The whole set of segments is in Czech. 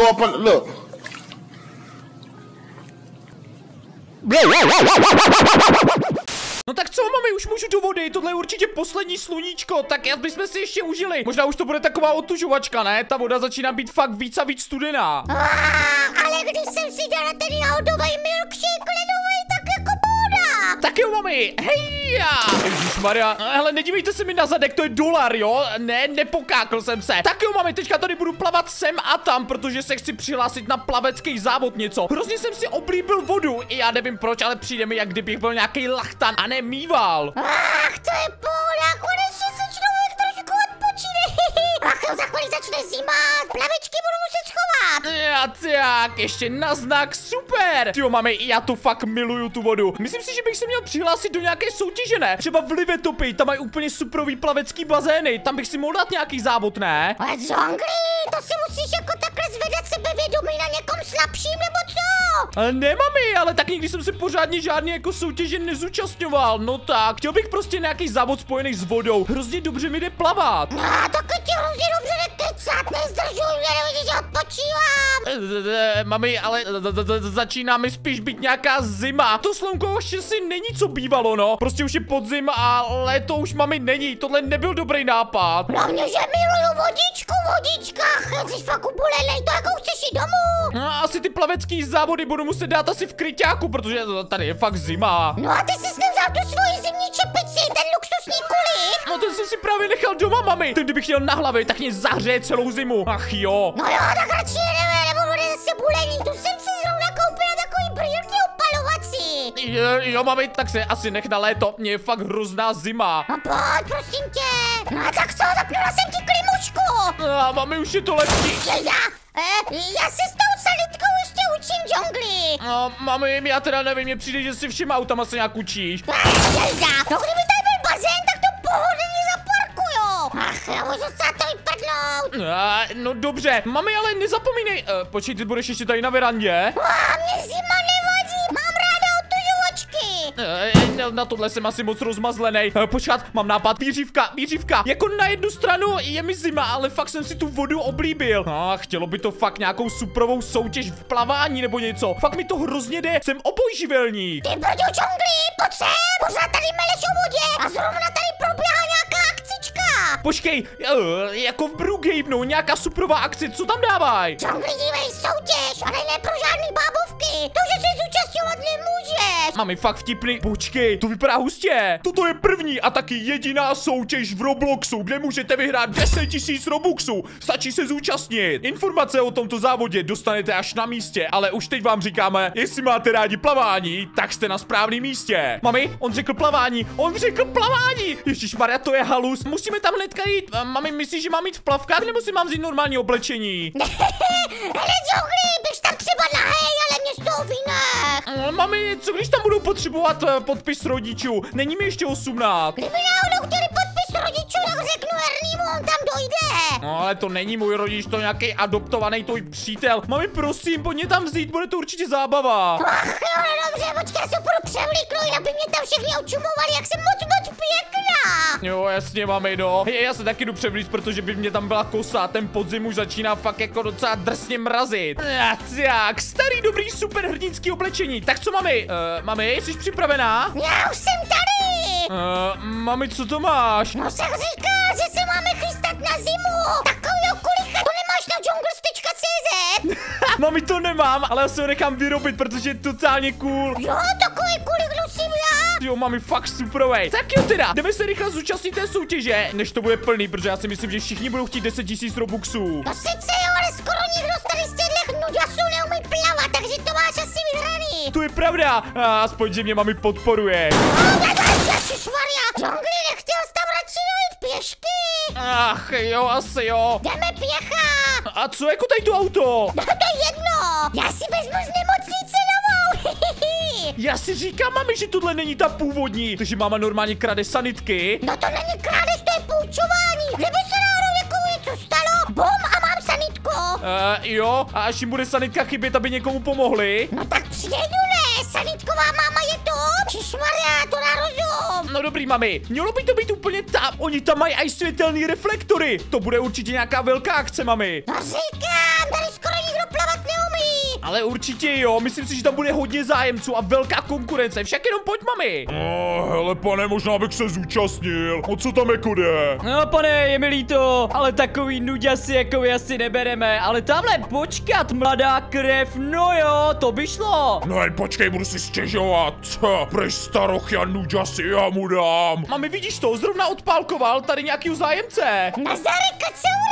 go up on look. No tak co, mami, už můžu do vody, tohle je určitě poslední sluníčko, tak já bychom si ještě užili. Možná už to bude taková otužovačka, ne? Ta voda začíná být fakt víc a víc studená. Ah, ale když jsem si dala ten jahodový milkshake jako voda. Tak jo, mami, hej já. Maria, hele, nedívejte se mi na zadek, to je dolar, jo? Ne, nepokákl jsem se. Tak jo, mami, teďka tady budu plavat sem a tam, protože se chci přihlásit na plavecký závod něco. Hrozně jsem si oblíbil vodu, i já nevím proč, ale přijde mi, jak kdybych byl nějaký lachtan a ne mýval. Ach, to je pohoda, začne zima, plavečky budu muset schovat. Já tak, ještě na znak, super! Tyjo, mami, já to fakt miluju tu vodu. Myslím si, že bych se měl přihlásit do nějaké soutěže, ne? Třeba v Livetopy, tam mají úplně superový plavecký bazény, tam bych si mohl dát nějaký závod, ne? Ale Zongli, to si musíš jako takhle zvedat sebevědomí na někom slabším, nebo co? Ale ne, mami, ale tak nikdy jsem se pořádně žádný jako soutěže nezúčastňoval. No tak, chtěl bych prostě nějaký závod spojený s vodou. Hrozně dobře mi jde plavat. No, tak ti hrozně dobře nekecat, nezdržuj mě, nebo že odpočívám. Eh, eh, Mami, ale začíná mi spíš být nějaká zima. To slunko ještě si není co bývalo, no. Prostě už je podzim a léto už mami není. Tohle nebyl dobrý nápad. Hlavně, že miluju vodičku, vodička. Jsi fakt ubolenej, to jako chceš jít domů. No, asi ty plavecký závody budu muset dát asi v kryťáku, protože tady je fakt zima. No a ty jsi nevzal tu svoji zimní čepici, ten kulich. No ten jsem si právě nechal doma, mami. Ten kdybych měl na hlavě, tak mě zahřeje celou zimu. Ach jo. No jo, tak radši jedeme, nebo bude zase bulení. Tu jsem si zrovna koupila takový brýlky opalovací. Jo, jo, mami, tak se asi nech na léto. Mě je fakt hrozná zima. No pojď, prosím tě. No a tak co, zapnula jsem ti klimučku. A mami, už je to lepší. Je já, eh, já se s tou sanitkou ještě učím džungli. No, mami, já teda nevím, mně přijde, že si všema autama se nějak učíš. No kdyby tady Ach, já můžu se to vypadnout. A, no dobře, mami, ale nezapomínej. Uh, počkej, ty budeš ještě tady na verandě? A mě zima nevadí, mám ráda otužovačky. Eh, na- na tohle jsem asi moc rozmazlený. Uh, počkat, mám nápad. Výřivka, výřivka. Jako na jednu stranu je mi zima, ale fakt jsem si tu vodu oblíbil. A chtělo by to fakt nějakou suprovou soutěž v plavání nebo něco. Fakt mi to hrozně jde. Jsem obojživelník. Ty brďo džungli, pojď sem, pořád tady meleš o vodě a zrovna tady probíhá nějaká. Počkej, uh, jako v Brookhavenu, nějaká suprová akce, co tam dávaj? Džungli, dívej, soutěž, ale ne pro žádný bábovky. To, že se zúčastňovat nemůžeš. Máme fakt vtipný. Počkej, to vypadá hustě. Toto je první a taky jediná soutěž v Robloxu, kde můžete vyhrát 10 000 Robuxů. Stačí se zúčastnit. Informace o tomto závodě dostanete až na místě, ale už teď vám říkáme, jestli máte rádi plavání, tak jste na správném místě. Mami, on řekl plavání, on řekl plavání. Ježíš Maria, to je halus. Musíme tam hnedka jít. Mami, myslíš, že mám jít v plavkách nebo si mám vzít normální oblečení? Hele, džungli, běž tam třeba nahej, ale mě z toho vynech. Mami, co když tam budou potřebovat eh, podpis rodičů? Není mi ještě 18. Kdyby náhodou chtěli No ale to není můj rodič, to je nějaký adoptovaný tvůj přítel. Mami, prosím, pojď mě tam vzít, bude to určitě zábava. Ach jo, no dobře, počkej, já se budu převlíknout, aby mě tam všichni očumovali, jak jsem moc moc pěkná. Jo, jasně, mami, no. Hej, já se taky jdu převlíct, protože by mě tam byla kosa a ten podzim už začíná fakt jako docela drsně mrazit. A tak, starý dobrý super hrdinský oblečení. Tak co, mami? Uh, mami, jsi připravená? Já už jsem tady. Uh, mami, co to máš? No se říká, že se máme chystat na zimu. Takovýho kulicha to nemáš na jungles.cz. mami, to nemám, ale já se ho nechám vyrobit, protože je totálně cool. Jo, takový kulik nosím já. Jo, mami, fakt superovej. Tak jo teda, jdeme se rychle zúčastnit té soutěže, než to bude plný, protože já si myslím, že všichni budou chtít 10 000 robuxů. No sice jo, ale skoro nikdo z tady z těchto nuďasů neumí plavat, takže to máš asi vyhraný. To je pravda, a aspoň, že mě mami podporuje. Ježišmarja, Ach, jo, asi jo. Jdeme pěcha. A co jako tady to auto? No to je jedno. Já si vezmu z nemocnice novou. Já si říkám, mami, že tohle není ta původní, takže máma normálně krade sanitky. No to není krádež, to je půjčování. Kdyby se náhodou někomu něco stalo, bom a mám sanitku. Uh, jo, a až jim bude sanitka chybět, aby někomu pomohli. No tak přijedu ne, sanitková máma je to. Čišmarja, to na rozum. No dobrý, mami, mělo by to být úplně tam. Oni tam mají i světelný reflektory. To bude určitě nějaká velká akce, mami. Říkám, Ale určitě jo, myslím si, že tam bude hodně zájemců a velká konkurence, však jenom pojď, mami. No, hele, pane, možná bych se zúčastnil. O co tam jako jde? No pane, je mi líto, ale takový nuďasy jako vy asi nebereme, ale tamhle počkat, mladá krev, no jo, to by šlo. No jen počkej, budu si stěžovat. Prej starochy a nuďasy, já mu dám. Mami, vidíš to, zrovna odpálkoval tady nějakýho zájemce. Nazare, kacaure!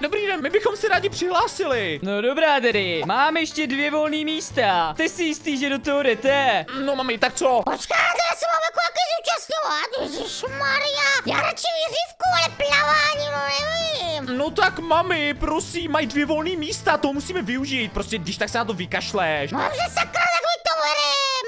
Dobrý den, my bychom se rádi přihlásili. No dobrá tedy, mám ještě dvě volné místa. Ty jsi jistý, že do toho jdete? No mami, tak co? Počkáte, já se mám jako jaký zúčastňovat. Ježišmarja, já radši věřivku, ale plavání, no nevím. No tak mami, prosím, mají dvě volné místa, to musíme využít. Prostě když tak se na to vykašleš. Mám že sakra,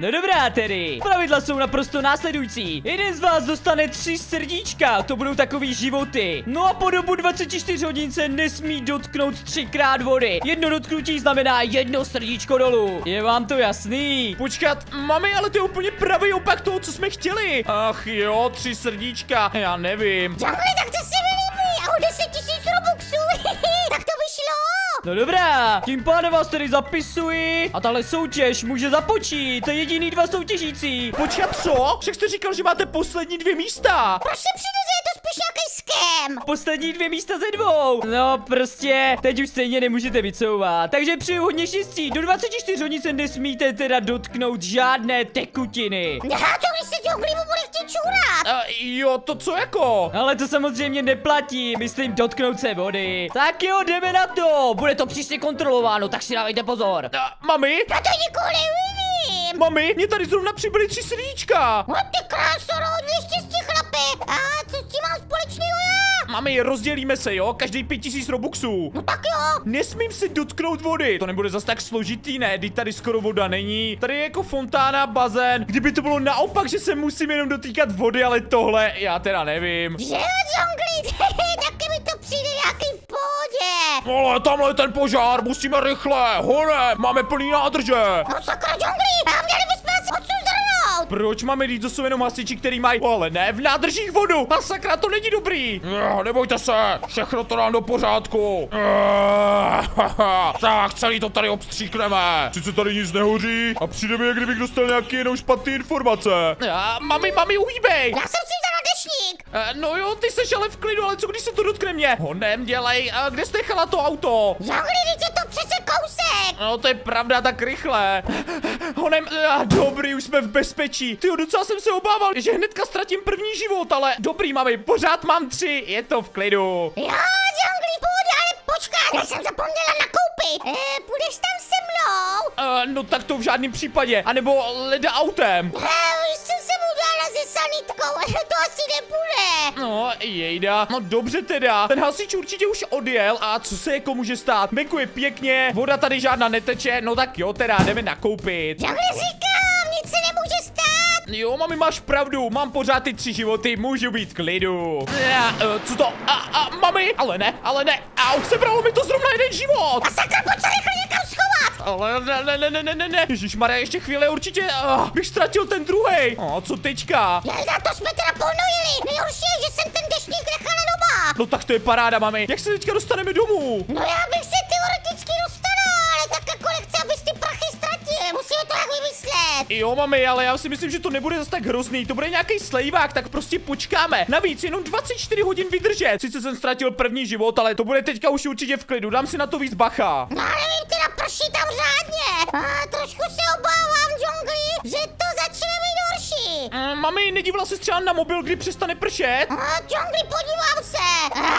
No dobrá tedy. Pravidla jsou naprosto následující. Jeden z vás dostane tři srdíčka, to budou takový životy. No a po dobu 24 hodin se nesmí dotknout třikrát vody. Jedno dotknutí znamená jedno srdíčko dolů. Je vám to jasný? Počkat, mami, ale to je úplně pravý opak toho, co jsme chtěli. Ach jo, tři srdíčka, já nevím. Děkuji, tak to se mi líbí. A o deset tisíc No dobrá, tím pádem vás tedy zapisuji a tahle soutěž může započít, to je jediný dva soutěžící. Počkat, co? Však jste říkal, že máte poslední dvě místa. Proč se přijde, skem? Poslední dvě místa ze dvou. No prostě, teď už stejně nemůžete vycouvat. Takže přeju hodně štěstí. Do 24 hodin se nesmíte teda dotknout žádné tekutiny. Já to, když se Jungle mu bude chtít čůrat. Uh, jo, to co jako? Ale to samozřejmě neplatí, myslím dotknout se vody. Tak jo, jdeme na to. Bude to příště kontrolováno, tak si dávejte pozor. Uh, mami? Já to nikoho nevidím. Mami, mě tady zrovna přibyly tři srdíčka. No ty kráso, hodně štěstí, chlapi. A co s tím mám společného já? Mami, rozdělíme se, jo? Každý pět tisíc robuxů. No tak jo. Nesmím si dotknout vody. To nebude zas tak složitý, ne? Teď tady skoro voda není. Tady je jako fontána, bazén. Kdyby to bylo naopak, že se musím jenom dotýkat vody, ale tohle, já teda nevím. Že jo, taky mi to přijde nějaký v pohodě. Ale tamhle je ten požár, musíme rychle, hore, máme plný nádrže. No sakra, Jungle, a měli zdrhnout. Proč máme říct, to jsou jenom hasiči, který mají, ale ne, v nádržích vodu. A sakra, to není dobrý. Eh, Nebojte se, všechno to dám do pořádku. Eh, Tak, celý to tady obstříkneme. Sice tady nic nehoří a přijde mi, jak kdybych dostal nějaký jenom špatný informace. A, mami, mami, uhýbej. Já jsem si vzal Eh, No jo, ty seš ale v klidu, ale co když se to dotkne mě? Honem, dělej, a kde jste nechala to auto? Jungle, teď je to přece kousek. No to je pravda, tak rychle. Honem, a dobrý, už jsme v bezpečí. Ty docela jsem se obával, že hnedka ztratím první život, ale dobrý, mami, pořád mám tři, je to v klidu. Jo, Jungle, pohodě, ale počkat, já jsem zapomněla nakoupit. Eh, půjdeš tam se mnou? Uh, no tak to v žádném případě, anebo leda autem. Eh, ale to asi nebude. No, jejda. No dobře teda. Ten hasič určitě už odjel a co se jako může stát? Venku je pěkně, voda tady žádná neteče, no tak jo teda, jdeme nakoupit. Jungle, říkám, nic se nemůže stát. Jo, mami, máš pravdu, mám pořád ty tři životy, můžu být klidu. Já, uh, co to? A, a, mami? Ale ne, ale ne, au, sebralo mi to zrovna jeden život. A sakra, pojď se rychle. Ale ne, ne, ne, ne, ne, ne, ne. Ježišmarja, ještě chvíli určitě uh, bych ztratil ten druhý. A co teďka? Jejda, to jsme teda ponojili. Nejhorší je, že jsem ten dešník nechala doma. No tak to je paráda, mami. Jak se teďka dostaneme domů? No já bych se teoreticky dostala, ale tak jako nechci, abys ty prachy ztratil. Musíme to jak vymyslet. Jo, mami, ale já si myslím, že to nebude zase tak hrozný. To bude nějaký slejvák, tak prostě počkáme. Navíc jenom 24 hodin vydržet. Sice jsem ztratil první život, ale to bude teďka už určitě v klidu. Dám si na to víc bacha. No ale nevím, teda prší tam řádně. A trošku se obávám, Jungli, že to začne být horší. Mami, nedívala se třeba na mobil, kdy přestane pršet? A Jungli, podívám se.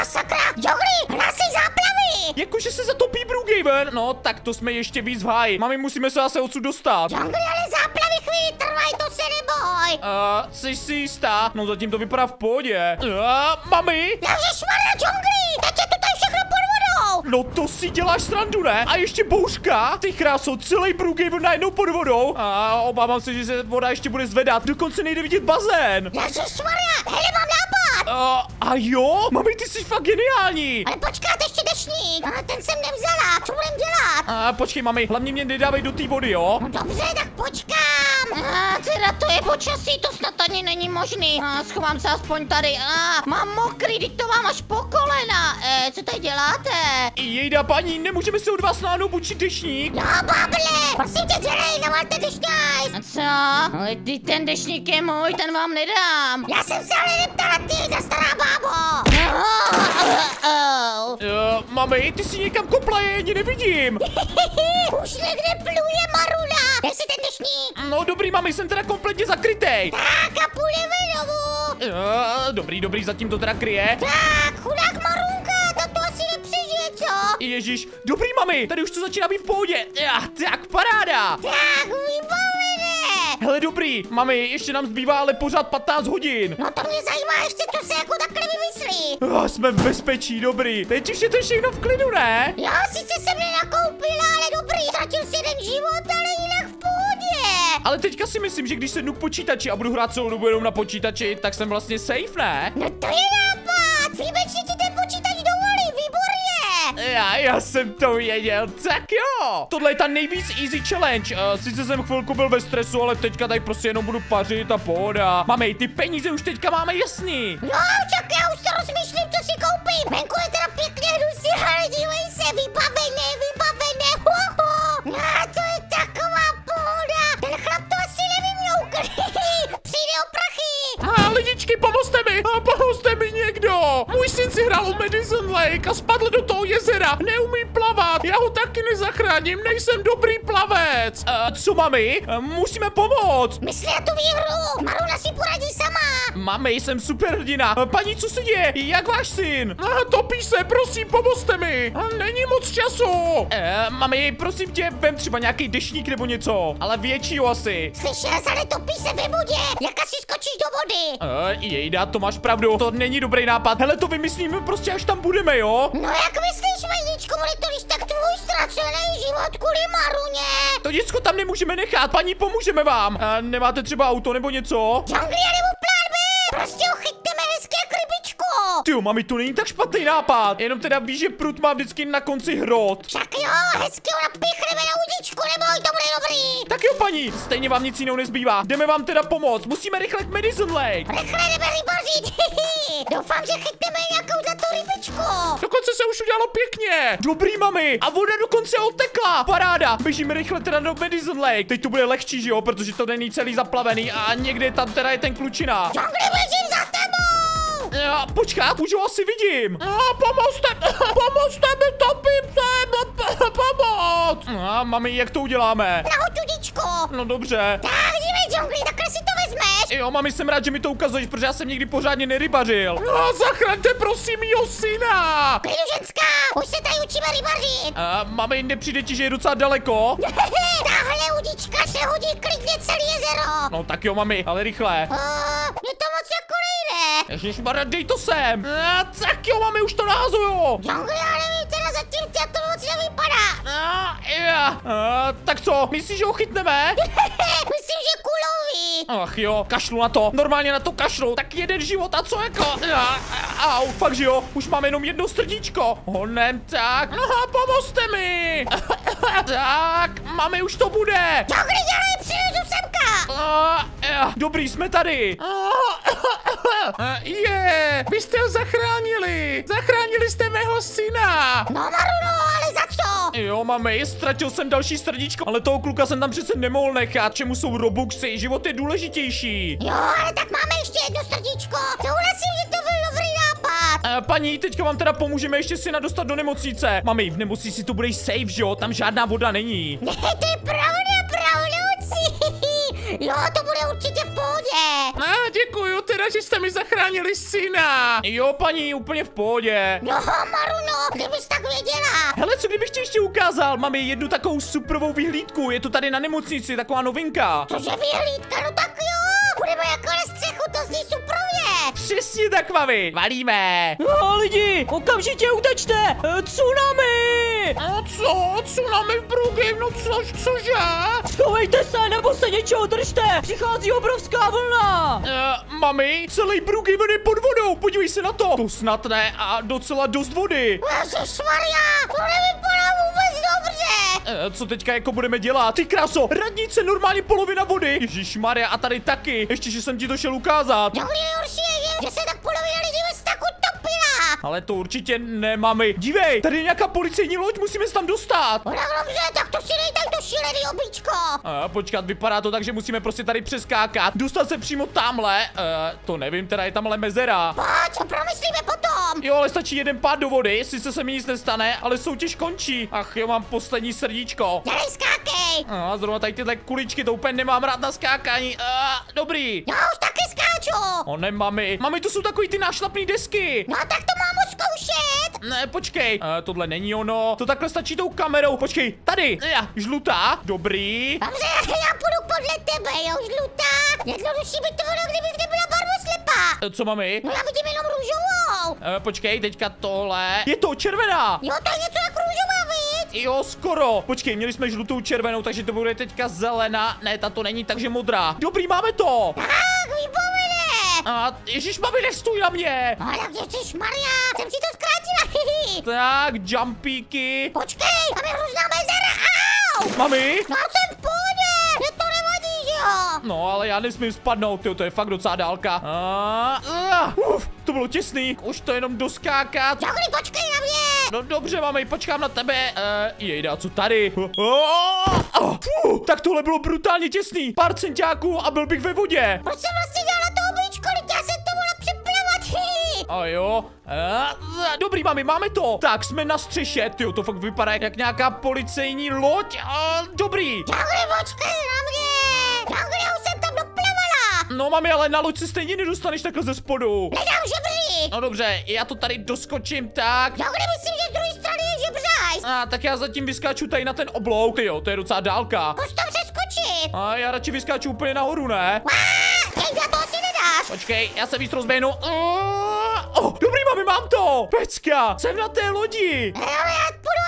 A sakra, Jungli, hlásí záplavy. Jakože se zatopí Brookhaven? No, tak to jsme ještě víc v háji. Mami, musíme se zase odsud dostat. Jungli, ale záplavy chvíli trvají, to se neboj. Uh, jsi si jistá? No zatím to vypadá v pohodě. Uh, mami? Ježišmarja, Jungli, No to si děláš srandu, ne? A ještě bouřka? Ty kráso, celý Brookhaven najednou pod vodou. A obávám se, že se voda ještě bude zvedat. Dokonce nejde vidět bazén. Ježišmarja, hele, mám nápad. Uh, a jo? Mami, ty jsi fakt geniální. Ale počkat, ještě dešník. A ten jsem nevzala, co budem dělat? A počkej, mami, hlavně mě nedávej do té vody, jo? No dobře, tak počkám. A teda to je počasí, to snad ani není možný. A schovám se aspoň tady. A mám mokrý, teď to mám až po kolena. E, co tady děláte? Jejda, paní, nemůžeme si od vás náhodou půjčit dešník? No, bable, prosím tě, dělej, nemáte dešňáj. A co? Ale ty ten dešník je můj, ten vám nedám. Já jsem se ale neptala ty, ta stará bábo. Uh, mami, ty si někam kopla, já ani nevidím. Už někde pluje Marula. Dej si ten dešník. No dobrý, mami, jsem teda kompletně zakrytej. Tak a půjdeme domů. Uh, dobrý, dobrý, zatím to teda kryje. Tak, chudák Marunka, ta to asi nepřežije, co? Ježíš, dobrý, mami, tady už to začíná být v pohodě. Ja, tak, paráda. Tak, vybavené. Hele, dobrý, mami, ještě nám zbývá ale pořád 15 hodin. No to mě zajímá ještě, co se jako takhle vymyslí. Uh, jsme v bezpečí, dobrý. Teď už je to všechno v klidu, ne? Já sice jsem nenakoupila, ale dobrý, ztratil si jeden život, Ale teďka si myslím, že když sednu k počítači a budu hrát celou dobu jenom na počítači, tak jsem vlastně safe, ne? No to je nápad, výjimečně ti ten počítač dovolí, výborně. Já, já jsem to věděl, tak jo. Tohle je ta nejvíc easy challenge. Uh, sice jsem chvilku byl ve stresu, ale teďka tady prostě jenom budu pařit a pohoda. Máme, ty peníze už teďka máme jasný. No, čak já už se rozmýšlím, co si koupím. Venku je teda pěkně hnusně, ale dívej se, vybavené, vybavené, hoho. No, to lidičky, pomozte mi, a syn si hrál o Madison Lake a spadl do toho jezera. Neumí plavat, já ho taky nezachráním, nejsem dobrý plavec. Uh, co mami? Uh, musíme pomoct. Myslí na tu výhru. Maruna si poradí sama. Mami, jsem super hrdina. Uh, paní, co se děje? Jak váš syn? Uh, topí se, prosím, pomozte mi. Uh, není moc času. Uh, mami, prosím tě, vem třeba nějaký dešník nebo něco, ale většího asi. Slyšel ale topí se ve vodě. Jak asi skočíš do vody? Uh, jejda, to máš pravdu, to není dobrý nápad. Hele, to vymyslíme prostě, až tam budeme, jo? No jak myslíš, Vejničko, bude to když tak tvůj ztracený život kvůli Maruně? To děcko tam nemůžeme nechat, paní, pomůžeme vám. Uh, nemáte třeba auto nebo něco? Džunglia nebo Ty mami, to není tak špatný nápad. Jenom teda víš, že prut má vždycky na konci hrot. Však jo, hezky ho napichneme na udičku, neboj, to bude dobrý. Tak jo, paní, stejně vám nic jiného nezbývá. Jdeme vám teda pomoct, musíme rychle k Madison Lake. Rychle jdeme rybařit. Doufám, že chytneme nějakou zlatou rybičku. Dokonce se už udělalo pěkně. Dobrý, mami. A voda dokonce otekla. Paráda. Běžíme rychle teda do Madison Lake. Teď to bude lehčí, že jo, protože to není celý zaplavený a někde tam teda je ten klučina. Džungli, běžím za Já, počkat, už ho asi vidím. A, pomozte, pomozte mi, topím se, pomoc. A, mami, jak to uděláme? Nahoď udičku. No dobře. Tak, dívej, Džungli, takhle si to vezmeš. Jo, mami, jsem rád, že mi to ukazuješ, protože já jsem nikdy pořádně nerybařil. No, zachraňte prosím mýho syna. Klidu, ženská, už se tady učíme rybařit. A, mami, nepřijde ti, že je docela daleko? Tahle udička se hodí klidně celý jezero. No tak jo, mami, ale rychle. Uh, mě to moc jako nejde. Ježišmarja, dej to sem. A, tak jo, mami, už to nahazuju. Džungli, já nevím, teda zatím tě to moc nevypadá. A, ja. A, tak co, myslíš, že ho chytneme? Myslím, že kulový. Ach jo, kašlu na to, normálně na to kašlu, tak jeden život a co jako? A, au, fakt že jo, už mám jenom jedno srdíčko. Honem, tak, no a pomozte mi. tak, mami, už to bude. Džungli, dělej, přilezu semka. A, ja, dobrý, jsme tady. A, Je, vy jste ho zachránili. Zachránili jste mého syna. No, Maruno, ale za co? Jo, mami, ztratil jsem další srdíčko, ale toho kluka jsem tam přece nemohl nechat. Čemu jsou robuxy? Život je důležitější. Jo, ale tak máme ještě jedno srdíčko. Souhlasím, že to byl dobrý nápad. E, paní, teďka vám teda pomůžeme ještě syna dostat do nemocnice. Mami, v nemocnici to budeš safe, že jo? Tam žádná voda není. Ne, to je pravda. Jo, to bude určitě v pohodě. A děkuju teda, že jste mi zachránili syna. Jo, paní, úplně v pohodě. No, Maruno, kdybys tak věděla. Hele, co kdybych ti ještě ukázal? Máme jednu takovou superovou vyhlídku. Je to tady na nemocnici, taková novinka. Cože vyhlídka, no tak jo. Budeme jako na střechu, to zní suprově. Přesně tak, mami. Valíme. No lidi, okamžitě utečte! Eh, A co? Tsunami v Brooklyn? No což, cože? Schovejte se, nebo se něčeho držte! Přichází obrovská vlna! Uh, mami, celý Brookhaven je pod vodou, podívej se na to. To snad ne a docela dost vody. Ježišmarja, to nevypadá vůbec dobře. E, co teďka jako budeme dělat? Ty kraso, radnice, normálně polovina vody. Ježíš Maria, a tady taky. Ještě, že jsem ti to šel ukázat. Džungli nejhorší je, že se tak polovina lidí ve staku topila. Ale to určitě nemáme. Dívej, tady je nějaká policejní loď, musíme se tam dostat. No dobře, tak to si nejdej to šílený oblíčko. Uh, počkat, vypadá to tak, že musíme prostě tady přeskákat. Dostat se přímo tamhle. Uh, to nevím, teda je tamhle mezera. Pojď, promyslíme potom. Jo, ale stačí jeden pád do vody, sice se mi nic nestane, ale soutěž končí. Ach jo, mám poslední srdíčko. Dělej skákej. A uh, zrovna tady tyhle kuličky, to úplně nemám rád na skákání. Uh, dobrý. Já už taky skáču. O ne, mami. Mami, to jsou takový ty nášlapný desky. No tak to zkoušet. Ne, počkej. Uh, tohle není ono. To takhle stačí tou kamerou. Počkej, tady. Ja, žlutá. Dobrý. Dobře, já půjdu podle tebe, jo, žlutá. Jednodušší by to bylo, kdybych nebyla barvoslepá. Uh, co mami? No já vidím jenom růžovou. Uh, počkej, teďka tohle. Je to červená. Jo, to je něco jako růžová, viď? Jo, skoro. Počkej, měli jsme žlutou červenou, takže to bude teďka zelená. Ne, ta to není, takže modrá. Dobrý, máme to. Tak, výborně. A ježíš, mami, nestůj na mě. Tak ježiš Maria, jsem si to zkrátila. Tak, jumpíky. Počkej, tam je hrozná mezera, au. Mami? No jsem v pohodě, mě to nevadí, že jo? No, ale já nesmím spadnout, tyjo, to je fakt docela dálka. A, uh, uf, to bylo těsný. Už to jenom doskákat. Jogli, počkej na mě. No dobře, mami, počkám na tebe. Uh, jejda, co tady? Uh, uh, uh, fuh, tak tohle bylo brutálně těsný. Pár centiáků a byl bych ve vodě. Proč jsem vlastně A jo. Uh, dobrý, mami, máme to. Tak, jsme na střeše. Tyjo, to fakt vypadá jak nějaká policejní loď. Uh, dobrý. Jogli, počkej na mě. Já už jsem tam doplavala. No, mami, ale na loď se stejně nedostaneš takhle ze spodu. Nedám žebřík. No dobře, já to tady doskočím tak. Jogli, myslím, že z druhé strany je žebřáš. A tak já zatím vyskáču tady na ten oblouk. Ty jo, to je docela dálka. Zkus to přeskočit. A já radši vyskáču úplně nahoru, ne? Nedáš. Počkej, já se víc rozběhnu. Oh, dobrý, mami, mám to! Pecka, jsem na té lodi. Jo, já půjdu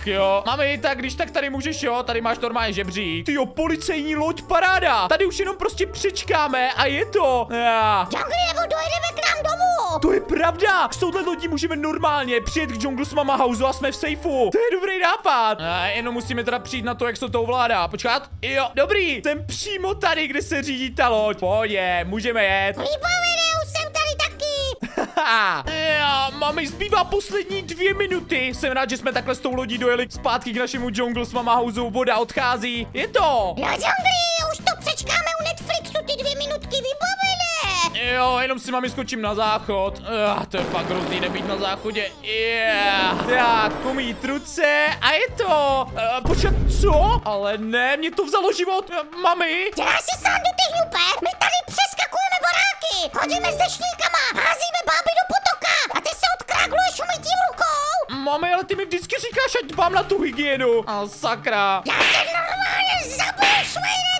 Ach jo, mami, tak když tak tady můžeš, jo, tady máš normálně žebřík. Ty jo, policejní loď, paráda. Tady už jenom prostě přečkáme a je to. Já. Jogli, nebo dojedeme k nám domů. To je pravda! S touhle lodí můžeme normálně přijet k Jungle s Mama Houseu a jsme v sejfu. To je dobrý nápad. A jenom musíme teda přijít na to, jak se to ovládá. Počkat. Jo, dobrý. Jsem přímo tady, kde se řídí ta loď. Pojď, můžeme jet. Výborně, jo, mami, zbývá poslední dvě minuty. Jsem rád, že jsme takhle s tou lodí dojeli zpátky k našemu Jungle s Mama Houseu. Voda odchází. Je to. Jo, Jungli, už to přečkáme u Netflixu, ty dvě minutky, vybavené. Jo, jenom si mami skočím na záchod. Uh, to je fakt hrozný nebýt na záchodě. Yeah. Tak, umít ruce a je to. Uh, počkat, co? Ale ne, mě to vzalo život. Uh, mami? Děláš si sám do těch hlupé? Hodíme Chodíme šníkama, házíme báby do potoka a ty se odkrákluješ umytím rukou! Mami, ale ty mi vždycky říkáš, ať dbám na tu hygienu. A sakra. Já tě normálně zabiju, švejne